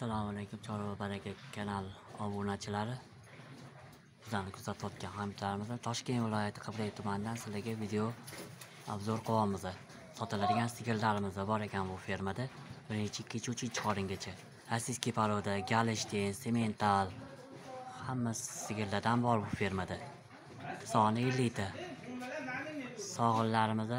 assalomu alaykum chorva baraka kanal obunachilari. Bizlarni kuzatayotgan hamyurtlarimiz toshkent viloyati qibray tumanidan sizlarga video obzor qilyapmiz sotiladigan sigirlarimiz bor ekan bu fermada. Birinchi ikkinchi uchinchi qoringacha. Rossiyskiy poroda galishten semental hamma sigirlardan bor bu fermada. Soni ellikta. Sog'inlarimiz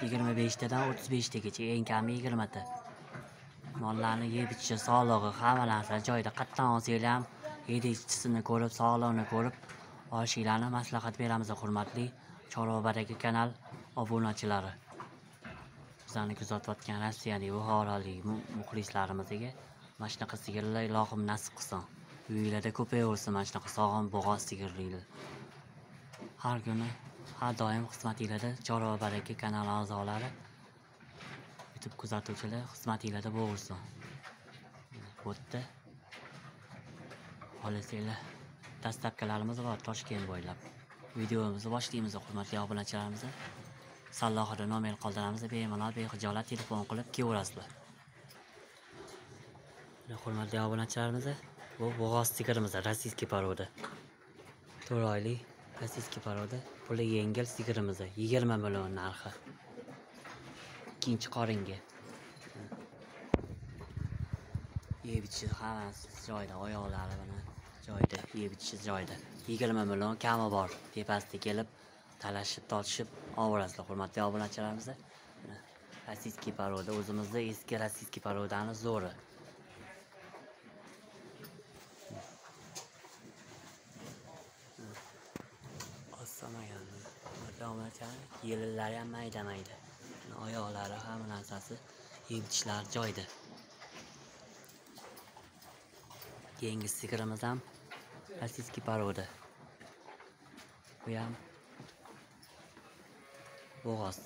yigirma beshtadan o'ttiz beshtagacha eng kami yigirmata. Mollarni yeb ichishi sog'lig'i hamma narsa joyida qayerdan olsanglar ham yedi ichisini ko'rib sog'lig'ini ko'rib olishinglarni maslahat beramiz hurmatli chorva baraka kanal obunachilari. Bizlarni kuzatayotgan rossiyalik buxorolik muxlislarimizga mana shunaqa sigirlar ilohim nasib qilsin. Uyinglarda ko'payaversin mana shunaqa sog'lom bo'g'oz sigirlar har kuni har doim xizmatinglarda chorva baraka kanali a'zolari youtube kuzatuvchilar xizmatinglarda bo'lsin. Bu yerda xohlasanglar dastavkalarimiz bor toshkent bo'ylab. Videomizni boshlaymiz hurmatli obunachilarimiz sallohida nomer qoldiramiz bemalol behijolat telefon qilib kelaverasizlar hurmatli obunachilarimiz bu bo'g'oz sigirimiz rossiyskiy poroda to'rt oylik rossiyskiy poroda puli yengil sigirimiz yigirma million narxi. Ikkinchi qoringa. Yeb ichishi hammasi joyida oyoqlari mana joyida yeb ichishi joyida yigirma million kami bor tepasida kelib talashib tortishib oborasizlar hurmatli obunachilarimiz Mana rossiyskiy paroda o'zimizni eski rossiyskiy parodani zo'ri. Osamagan hurmatli obunachilar yelillari ham mayda mayda oyoqlari hamma narsasi yeb joyida. Keyingi sigirimiz ham rossiyskiy poroda bu ham bo'g'oz.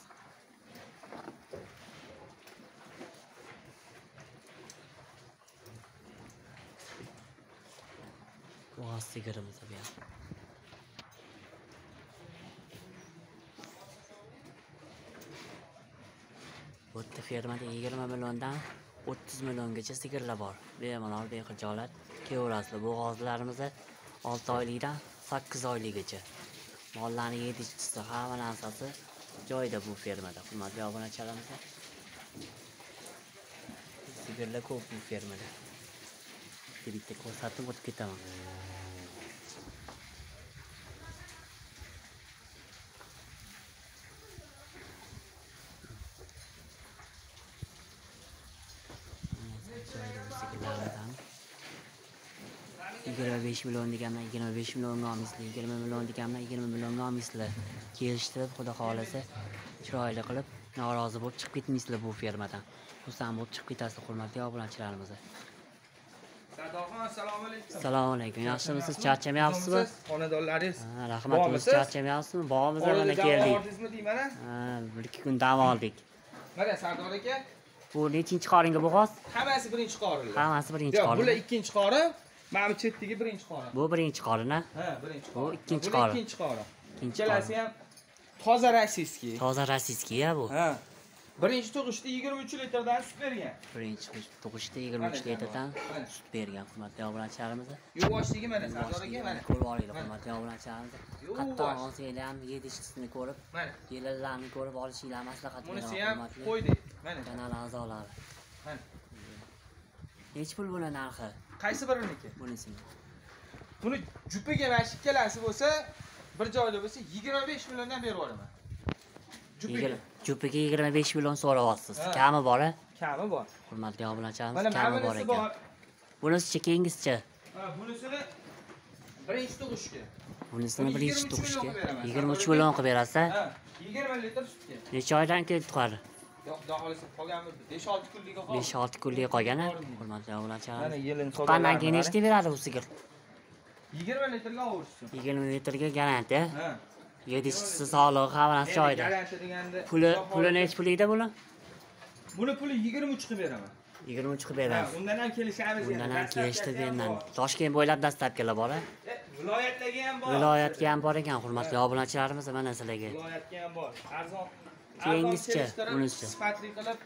Bo'g'oz sigirimiz bu ham. Fermada yigirma milliondan o'ttiz milliongacha sigirlar bor. Bemalol bexijolat kelaverasizlar bo'g'ozlarimiz olti oylikdan sakkiz oylikgacha mollarni yedishchisi hamma narsasi joyida bu fermada. Hurmatli obunachilarimiz sigirlar ko'p bu fermada. Bitta ko'rsatib o'tib ketaman joyida bu sigirlarimiz ham yigirma besh million deganman yigirma besh millionga olmaysizlar yigirma million deganman yigirma millionga olmaysizlar kelishtirib xudo xohlasa chiroyli qilib norozi bo'lib chiqib ketmaysizlar bu fermadan. Xursand bo'lib chiqib ketasizlar hurmatli obunachilarimiz Sadoqon assalomu alaykum. assalomu alaykum. Yaxshimisiz? Charchamayapsizmi Xonadonlaringiz? Rahmat o'zi. Charchamayapsizmi bog'imiz mana keldik. oldingizmi deyman a? Ha, bir ikki kun dam oldik. Mana Sardor aka, bu nechinchi qoringa bo'g'oz hammasi birinchi qorinlar. hammasi birinchi Yo'q, bular ikkinchi qorin, mana bu chetdagi birinchi qorin. bu birinchi qorin a Ha, birinchi Bu qorin. ikkinchi qorin. Ikkinchi ikkinchi Ikkalasi ham toza rossiyskiy. toza rossiyskiy a bu Ha. Birinchi tug'ishda 23 litrdan sut bergan. birinchi tug'ishda yigirma uch litrdan sut bergan hurmatli obunachilarimiz Yuvoshligi mana Sardor aka mana. ko'rib olinglar hurmatli obunachilarimiz bosh. olsanglar ham yedishisini ko'rib Mana. yellarni ko'rib olishinglar maslahat Bunisi ham qo'ydik. Mana. kanal a'zolari Mana. nechi pul buni narxi Qaysi biriniki? bunisini Buni jupiga mana shu ikkalasi bo'lsa, bir joyda bo'lsa 25 milliondan berib yuboraman. Jupiga. Yigir- jupiga yigirma besh million so'rayapsiz kami bor a Kami bor. hurmatli Mana obunachilarimiz kami bor ekan bunisichi keyingisichi Ha, bunisini birinchi tug'ishga. bunisini Buni birinchi 23 tug'ishga yigirma uch million qilib berasiz a 20 litr sutga. necha oydan chiqadi Yo'q, xudo xohlasa qolganmi? 5-6 kunlikka qoldi. besh olti kunlik qolgan hurmatli Mana obunachilarimiz yelin tuqqandan keyin nechta beradi bu sigir 20 litrga ovursin. yigirma litrga garantiya Ha. yedishchisi sog'lig'i hamma narsa joyida puli puli nechi pulida buni Buni puli 23 qilib beraman. yigirma uch qilib Ha, berasiz undan ham kelishamiz undan ham kelishdi mendan toshkent bo'ylab dastavkalar bor a E, Viloyatdagi ham bor. viloyatga ham bor ekan hurmatli obunachilarimiz mana sizlarga Viloyatga ham bor. Arzon. Keyingisicha, kelishtirib, bunisicha. Sifatli qilib.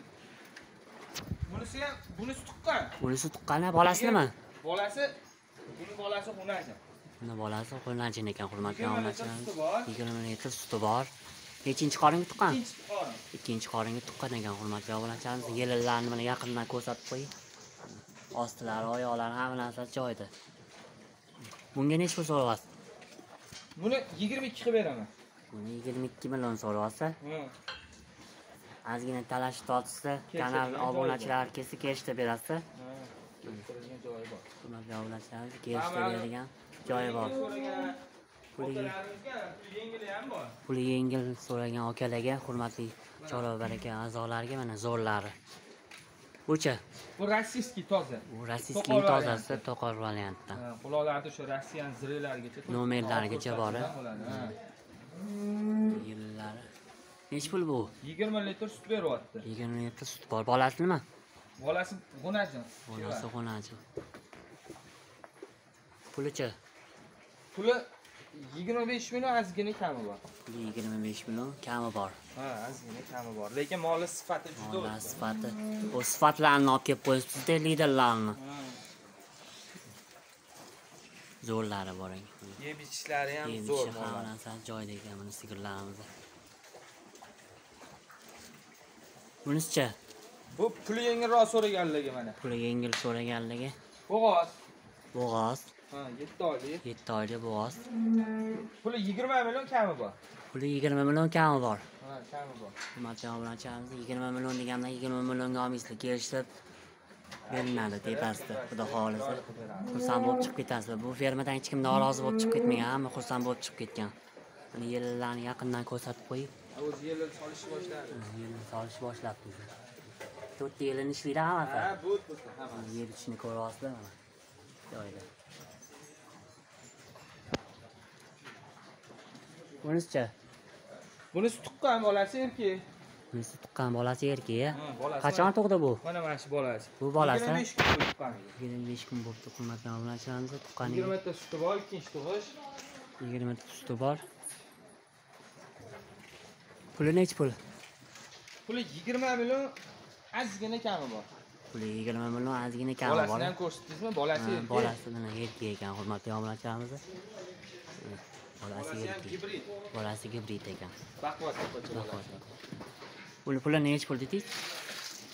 Buni bunisi ham bunisi tuqqan bunisi tuqqani bolasi nima bolasi buni bolasi xunajon buni bolasi qo'ynajin ekan hurmatli bor. yigirma litr suti bor nechinchi qoringa tuqqan ikkinchi qorin ikkinchi qoringa tuqqan ekan hurmatli obunachilarimiz yelalarini mana yaqindan ko'rsatib qo'ying ostilari oyoqlari hamma narsasi joyida bunga nechi pul so'rayapsiz buni yigirma ikki qilib beraman buni yigirma ikki million so'rayapsiz. Ozgina talashib tortishsa kanal Kelishadigan joyi obunachilar kelsa kelishtirib berasiz joyi bor hurmatli obunachilarimiz kelishtirib beradigan joyi bor Puli- yengil so'ragan akalarga hurmatli chora baraka a'zolariga mana zo'rlari bucha Bu rossiyskiy toza. bu rossiyskiy tozasi to'qol variantda Ha, Quloqlarda o'sha Rossiyan zirelarigacha to'rt- Nomerlarigacha to'rt bor, a? bo'ladi, ha. yillari nechi pul bu 20 litr sut beryapti. yigirma yetti sut bor bolasi nima Bolasi G'unajin. bolasi xunachi pulichi Puli 25 million ozgina kami bor. yigirma besh million kami bor Ha, ozgina kami bor. Lekin moli sifati juda o'tdi. sifati bu sifatlarni olib kelib qo'yibsizda liderlarni zo'rlari bor ekan Yeb ichishlari ham zo'r ichi hamma mollar. narsasi joyida ekan buni sigirlarimiz bunisicha Bu puli yengilroq so'raganligi mana. puli yengil so'raganligi. Bo'g'oz. bo'g'oz. Ha, 7 oylik. yetti oylik bo'g'oz. Puli 20 million kami bor. puli yigirma million kami bor? Ha, kami bor. hurmatli obunachilarimiz yigirma million degandan yigirma millionga olmaysizlar. Kelishib beriladi tepasida xudo xohlasa. Xursand bo'lib chiqib ketasizlar. Bu fermadan hech kim norozi bo'lib chiqib ketmagan hamma xursand bo'lib chiqib ketgan. Mana yillarni yaqindan ko'rsatib qo'yib O'zi yellar solishni boshladi. yilni solish boshlabdi to'rtta yilini ishlaydi hammasi Ha, bu bu hamma. yer ichini ko'ryapsizlar mana joyida bunisicha Bunisi tuqqan bolasi erkak. bunisi tuqqan bolasi erkak qachon tug'di bu Mana mana shu bolasi. bu bolasi 25 kun bo'lib tuqqan. yigirma besh kun bo'libdi hurmatli obunachilarimiz 20 tuqqaniga ta suti bor, ikkinchi tug'ish. yigirmata suti bor puli nechi pul Puli 20 million ozgina kami bor. puli yigirma million ozgina kami bor Bolasini ham ko'rsatdingizmi? Bolasi erkak. bolasi mana erkak ekan hurmatli obunachilarimiz bolasi gibrid. bolasi gibrid ekan Baquvvat uni puli nechi pul dedingiz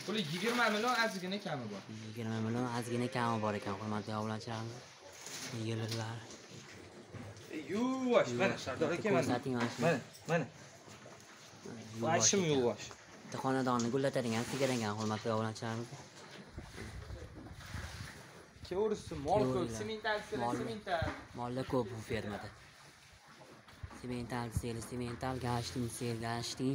Puli 20 million ozgina kami bor. yigirma million ozgina kami bor ekan hurmatli obunachilarimiz yillar Yuvosh, mana Sardor aka mana. ko'rsating mana Mana, mana. Vashim yuvosh. bitta xonadonni gullatadigan sigir ekan hurmatli obunachilarimiz Kevrisi mol ko'p, semental, semental. mollar ko'p bu fermada semental sel semental gashtin sel gashtin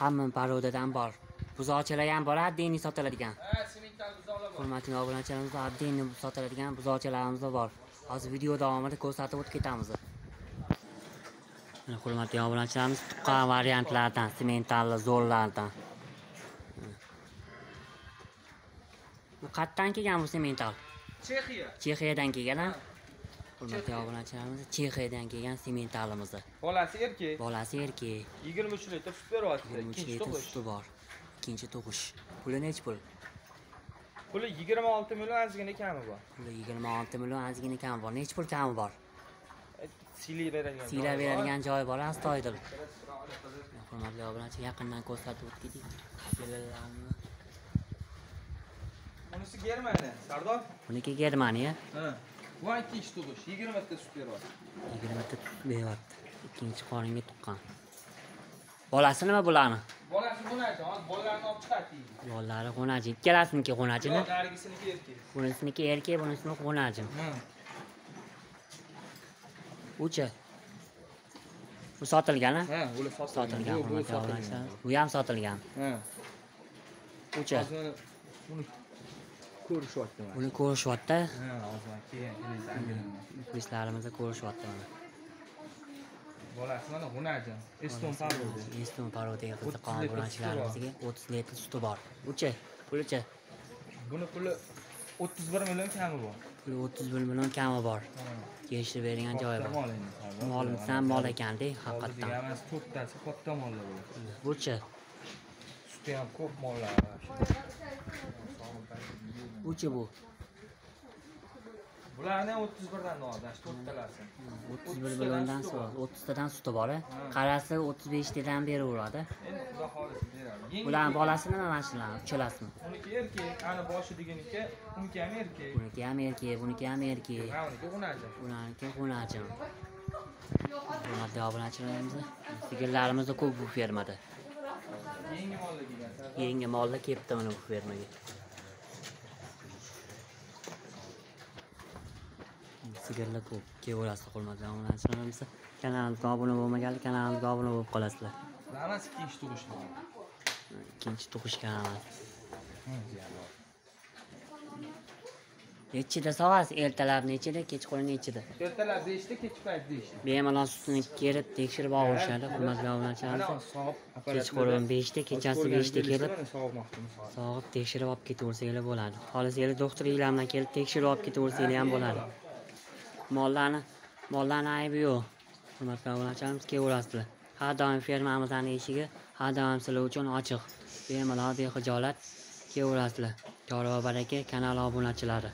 hamma parodadan bor buzoqchalar ham bor отдельный sotiladigan Ha, semental buzoqlar bor. hurmatli obunachilarimiz отдельный sotiladigan buzoqchalarimiz bor hozir video davomida ko'rsatib o'tib ketamiz hurmatli obunachilarimiz tuqqan variantlardan sementalli zo'rlardan. Bu qayerdan kelgan bu semental? Chexiya. chexiyadan kelgan a hurmatli obunachilarimiz chexiyadan kelgan sementalimiz. Bolasi erkak. bolasi erkak 23 litr sut beryapti. yigirma uch litr suti bor. Ikkinchi tug'ish puli nechi pul? Puli 26 million ozgina kami bor. puli yigirma olti million ozgina kami bor. Nechi pul kami bor Siylay beradigan. siylab joyi bor. astoydil hurmatli obunachi yaqindan ko'rsatib o'tdik Yillarni. Bunisi Germaniya, Sardor. buniki germaniya Ha. Bu ikkinchi tug'ish, 20 ta sut beryapti. yigirmata beryapti ikkinchi qoringa tuqqan bolasi nima bularni Bolasi bunachi, hozir bolalarni olib chiqadi. bolalari g'unajin ikkalasiniki Yo'q, narigisiniki erkak. bunisiniki erkak bunisini Ha. Uchi bu sotilgan a Ha, sotilgan. Sotilgan. bu ham sotilgan. Ha. uchi buni ko'rishyapti buni ko'rishyapti. Ha, hozir keyin keyin muxlislarimiz ko'rishyapti mana. Bolasi mana G'unaji, Eston parodi. eston parodiya O'ttiz qiziqqon litr obunachilarimizga o'ttiz litr suti bor. Uchi pulichi Buni puli 31 million kami bor. puli o'ttiz bir million kami bor Kelishib bergan joyi bor mol endi, Sardor. molimiz ham mol ekanda haqiqatdan degan to'rttasi katta mollar bo'ladi. buchi Suti ham ko'p mollar. buchi bu bularni ham o'ttiz birdan oldi to'rttalasi o'ttiz bir milliondan so'radi o'ttiztadan suti bor qarasi o'ttiz beshtadan beraveradi endi xudo xohlasa beradi. Bularni kelgan. bolasimi mana shularni uchalasimi uniki erkak ani boshi deganiki uniki ham erkak. Buniki ham erkak buniki ham erkak. Uniki xunaji bularniki xunajim hurmatli obunachilarimiz sigirlarimiz ko'p bu fermada. Yangi molda yangi mollar kelibdi mana bu fermaga sigirlar ko'p kelaverasizlar hurmatli obunachilarimiz kanalimizga obuna bo'lmaganlar kanalimizga obuna bo'lib qolasizlar. Hammasi ikkinchi tug'ishli ikkinchi tug'ishgan nechida sog'asiz ertalab nechida kechqurun nechida? Ertalab beshda kechki payt beshda bemalol sutini kelib tekshirib olishadi hurmatli obunachilarimiz kechqurun beshda kechasi beshda kelib sog'ib tekshirib olib ketaversanglar bo'ladi. Xohlasanglar doktorlar bilan kelib tekshirib olib ketaversanglar ham bo'ladi mollarni mollarni aybi yo'q. Hurmatli obunachilarimiz kelaverasizlar har doim fermamizni eshigi har doim sizlar uchun ochiq. Bemalol bexijolat kelaverasizlar chorva baraka kanal obunachilari.